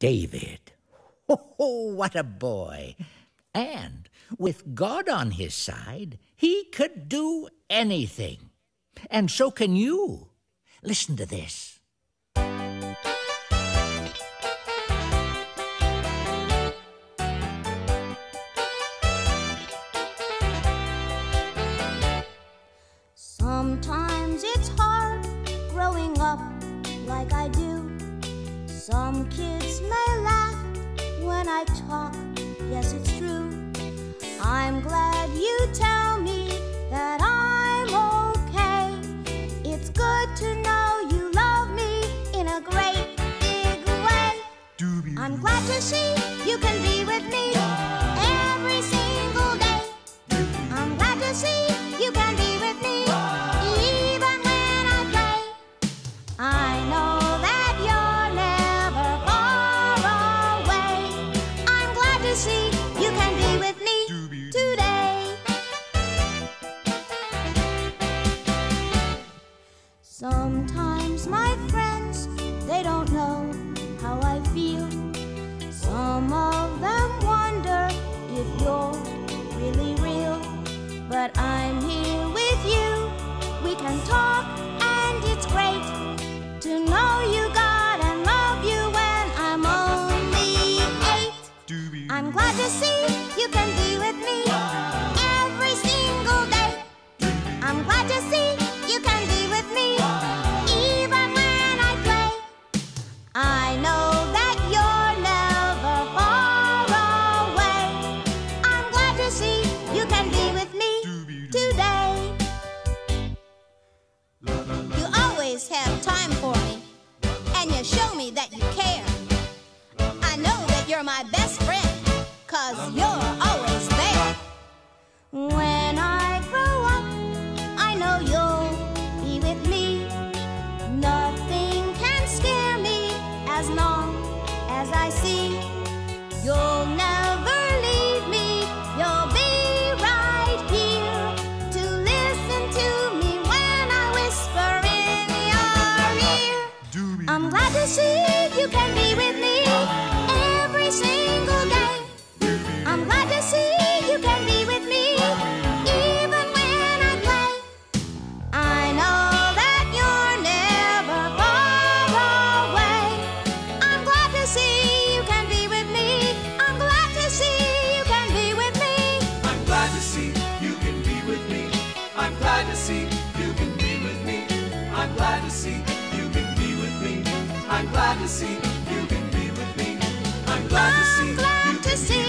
David. Oh, what a boy. And with God on his side, he could do anything. And so can you. Listen to this. Sometimes it's hard growing up like I do. Some kids may laugh when I talk, yes, it's true. I'm glad you tell me that I'm okay. It's good to know you love me in a great big way. I'm glad to see you can be with me to see you can be with me today. Sometimes my friends, they don't know how I feel. Some of them wonder if you're really real. But I'm here with you. We can talk, I'm glad to see you can be with me every single day. I'm glad to see you can be with me even when I play. I know that you're never far away. I'm glad to see you can be with me today. You always have time for me, and you show me that you as I see. You'll never see you can be with me. I'm glad to see you can be with me. I'm glad to see I'm glad you to can